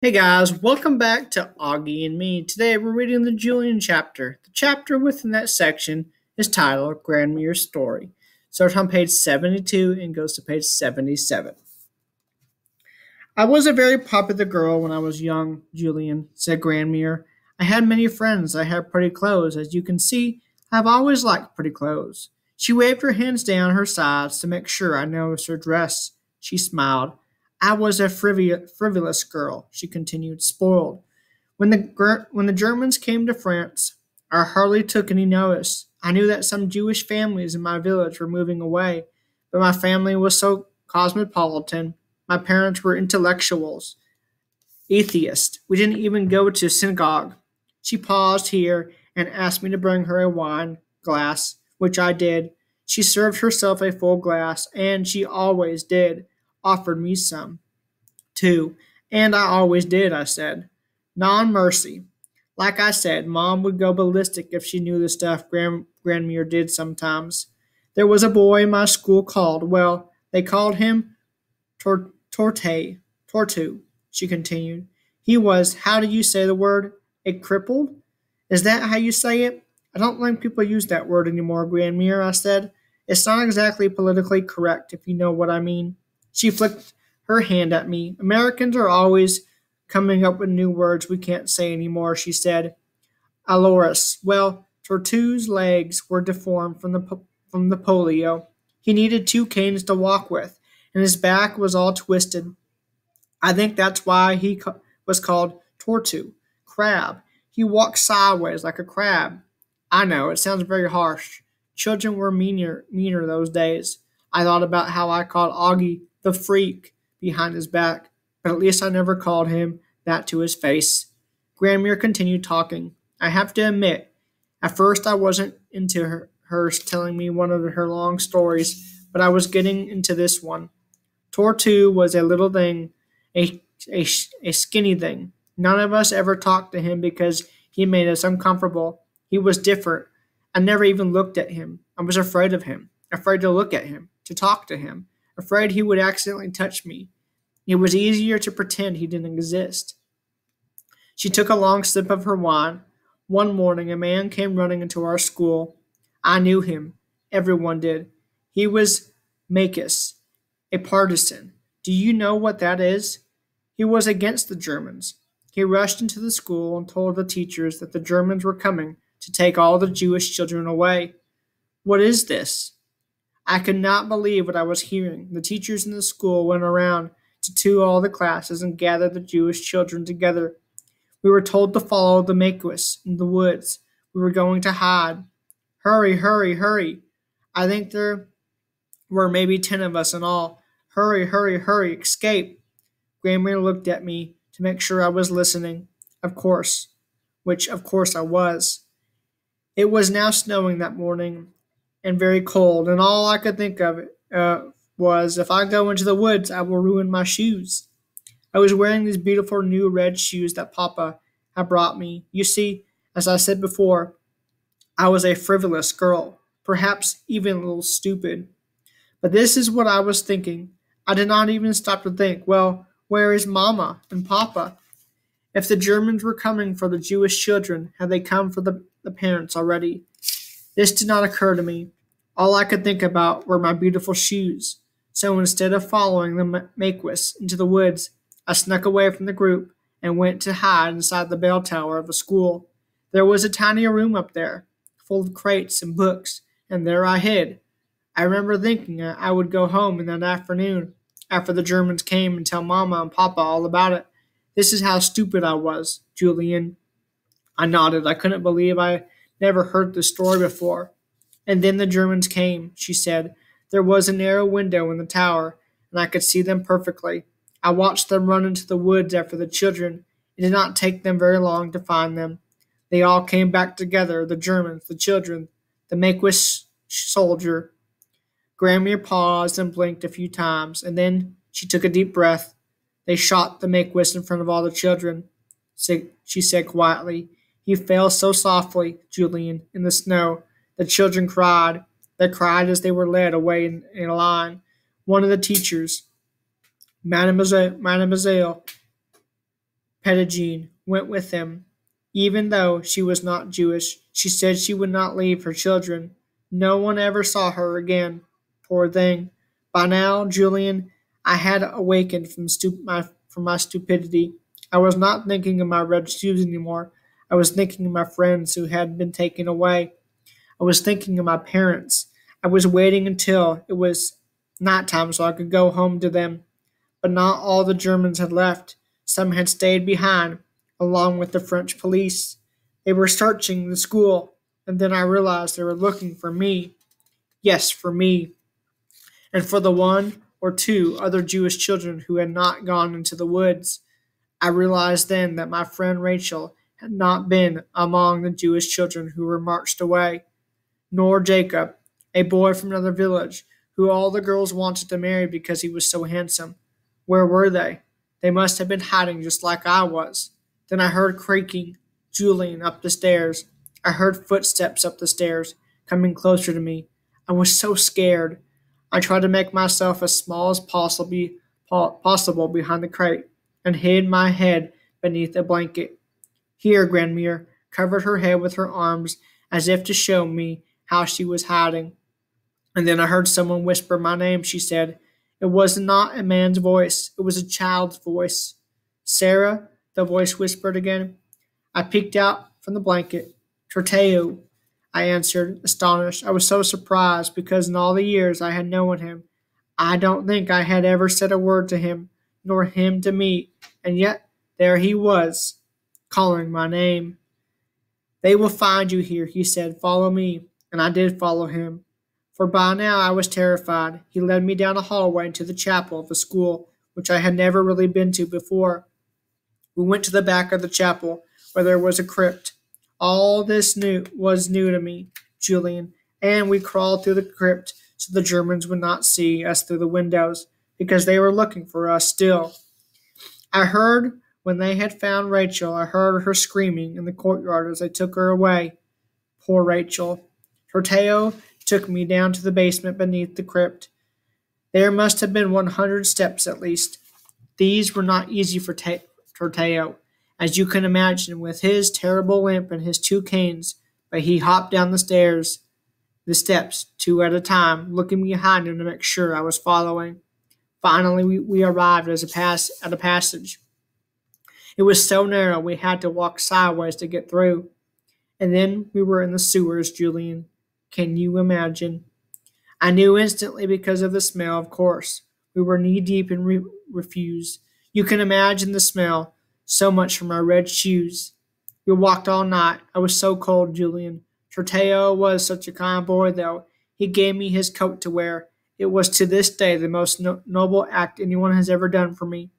Hey guys, welcome back to Auggie and me. Today we're reading the Julian chapter. The chapter within that section is titled Grandmere's Story. Starts on page 72 and goes to page 77. I was a very popular girl when I was young, Julian, said Grandmere. I had many friends. I had pretty clothes. As you can see, I've always liked pretty clothes. She waved her hands down her sides to make sure I noticed her dress. She smiled. I was a frivolous girl, she continued, spoiled. When the, when the Germans came to France, I hardly took any notice. I knew that some Jewish families in my village were moving away, but my family was so cosmopolitan. My parents were intellectuals, atheists. We didn't even go to synagogue. She paused here and asked me to bring her a wine glass, which I did. She served herself a full glass, and she always did offered me some, too, and I always did, I said. Non mercy. Like I said, Mom would go ballistic if she knew the stuff Grand, Grandmere did sometimes. There was a boy in my school called, well, they called him Tor- Torte, Tourteau, she continued. He was, how do you say the word? A crippled? Is that how you say it? I don't think people use that word anymore, Grandmere, I said. It's not exactly politically correct, if you know what I mean. She flicked her hand at me. Americans are always coming up with new words we can't say anymore, she said. Aloris. Well, Tourteau's legs were deformed from the, from the polio. He needed two canes to walk with, and his back was all twisted. I think that's why he co- was called Tourteau, crab. He walked sideways like a crab. I know, it sounds very harsh. Children were meaner, meaner those days. I thought about how I called Auggie the freak behind his back, but at least I never called him that to his face. Grandmere continued talking. I have to admit, at first I wasn't into her, her telling me one of her long stories, but I was getting into this one. Tourteau was a little thing, a, a, a skinny thing. None of us ever talked to him because he made us uncomfortable. He was different. I never even looked at him. I was afraid of him, afraid to look at him, to talk to him afraid he would accidentally touch me. It was easier to pretend he didn't exist. She took a long sip of her wine. One morning, a man came running into our school. I knew him. Everyone did. He was Maquis, a partisan. Do you know what that is? He was against the Germans. He rushed into the school and told the teachers that the Germans were coming to take all the Jewish children away. What is this? I could not believe what I was hearing. The teachers in the school went around to to all the classes and gathered the Jewish children together. We were told to follow the Maquis in the woods. We were going to hide. Hurry, hurry, hurry. I think there were maybe ten of us in all. Hurry, hurry, hurry, escape. Grandmother looked at me to make sure I was listening. Of course. Which, of course, I was. It was now snowing that morning, and very cold, and all I could think of uh, was if I go into the woods, I will ruin my shoes. I was wearing these beautiful new red shoes that Papa had brought me. You see, as I said before, I was a frivolous girl, perhaps even a little stupid. But this is what I was thinking. I did not even stop to think, well, where is Mama and Papa? If the Germans were coming for the Jewish children, had they come for the, the parents already? This did not occur to me. All I could think about were my beautiful shoes. So instead of following the Maquis into the woods, I snuck away from the group and went to hide inside the bell tower of the school. There was a tiny room up there, full of crates and books, and there I hid. I remember thinking I would go home in that afternoon after the Germans came and tell Mama and Papa all about it. This is how stupid I was, Julian. I nodded. I couldn't believe I never heard this story before. And then the Germans came, she said. There was a narrow window in the tower, and I could see them perfectly. I watched them run into the woods after the children. It did not take them very long to find them. They all came back together the Germans, the children, the Maquis soldier. Grandmere paused and blinked a few times, and then she took a deep breath. They shot the Maquis in front of all the children, she said quietly. He fell so softly, Julian, in the snow. The children cried. They cried as they were led away in, in a line. One of the teachers, Mademoiselle, Mademoiselle Petitjean went with them. Even though she was not Jewish, she said she would not leave her children. No one ever saw her again. Poor thing. By now, Julian, I had awakened from, my, from my stupidity. I was not thinking of my red shoes anymore. I was thinking of my friends who had been taken away. I was thinking of my parents. I was waiting until it was night time so I could go home to them. But not all the Germans had left. Some had stayed behind, along with the French police. They were searching the school, and then I realized they were looking for me. Yes, for me. And for the one or two other Jewish children who had not gone into the woods. I realized then that my friend Rachel had not been among the Jewish children who were marched away, nor Jacob, a boy from another village, who all the girls wanted to marry because he was so handsome. Where were they? They must have been hiding just like I was. Then I heard creaking, Julian up the stairs. I heard footsteps up the stairs, coming closer to me. I was so scared. I tried to make myself as small as possible, possible behind the crate and hid my head beneath a blanket. Here, Grandmere covered her head with her arms as if to show me how she was hiding. And then I heard someone whisper my name, she said. It was not a man's voice, it was a child's voice. Sarah, the voice whispered again. I peeked out from the blanket. Tourteau, I answered, astonished. I was so surprised because in all the years I had known him, I don't think I had ever said a word to him, nor him to me, and yet there he was, calling my name. They will find you here, he said. Follow me. And I did follow him. For by now I was terrified. He led me down a hallway into the chapel of the school, which I had never really been to before. We went to the back of the chapel, where there was a crypt. All this new was new to me, Julian, and we crawled through the crypt so the Germans would not see us through the windows, because they were looking for us still. I heard when they had found Rachel, I heard her screaming in the courtyard as they took her away. Poor Rachel. Tourteau took me down to the basement beneath the crypt. There must have been one hundred steps at least. These were not easy for Tourteau as you can imagine, with his terrible limp and his two canes, but he hopped down the stairs, the steps, two at a time, looking behind him to make sure I was following. Finally, we, we arrived as a pass, at a passage. It was so narrow we had to walk sideways to get through. And then we were in the sewers, Julian. Can you imagine? I knew instantly because of the smell, of course. We were knee deep in re- refuse. You can imagine the smell so much from our red shoes. We walked all night. I was so cold, Julian. Tourteau was such a kind boy, though. He gave me his coat to wear. It was to this day the most no- noble act anyone has ever done for me.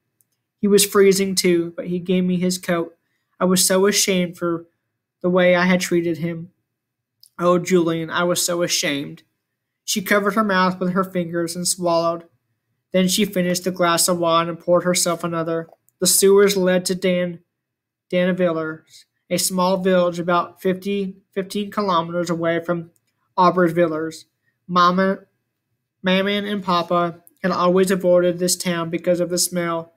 He was freezing too, but he gave me his coat. I was so ashamed for the way I had treated him. Oh, Julian, I was so ashamed. She covered her mouth with her fingers and swallowed. Then she finished the glass of wine and poured herself another. The sewers led to Dan Danavillers, a small village about 50, 15 kilometers away from Aubervillers. Mama, Maman and Papa had always avoided this town because of the smell.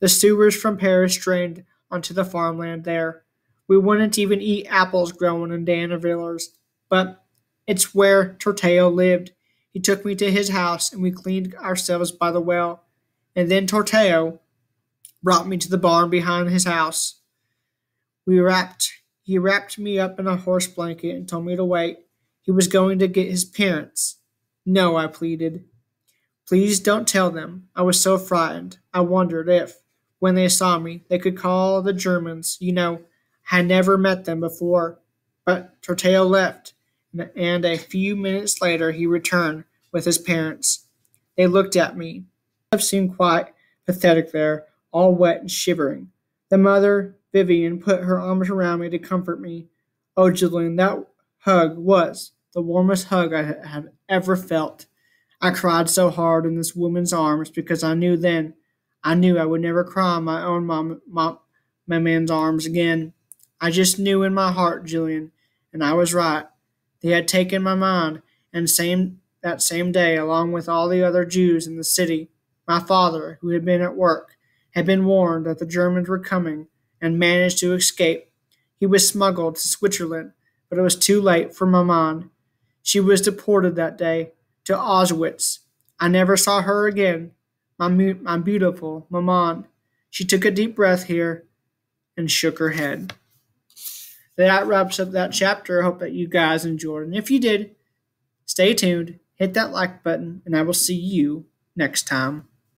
The sewers from Paris drained onto the farmland there. We wouldn't even eat apples growing in Danavillers, but it's where Tourteau lived. He took me to his house and we cleaned ourselves by the well. And then Tourteau, brought me to the barn behind his house. We wrapped he wrapped me up in a horse blanket and told me to wait. He was going to get his parents. No, I pleaded. Please don't tell them. I was so frightened. I wondered if, when they saw me, they could call the Germans. You know, I had never met them before. But Tourteau left, and a few minutes later he returned with his parents. They looked at me. I've seemed quite pathetic there, all wet and shivering. The mother, Vivian, put her arms around me to comfort me. Oh, Julian, that hug was the warmest hug I had ever felt. I cried so hard in this woman's arms because I knew then, I knew I would never cry in my own mom, Maman's arms again. I just knew in my heart, Julian, and I was right. They had taken my mind, and same that same day, along with all the other Jews in the city, my father, who had been at work, had been warned that the Germans were coming. and managed to escape. He was smuggled to Switzerland, but it was too late for Maman. She was deported that day to Auschwitz. I never saw her again. My, my beautiful Maman. She took a deep breath here and shook her head. That wraps up that chapter. I hope that you guys enjoyed. And if you did, stay tuned, hit that like button, and I will see you next time.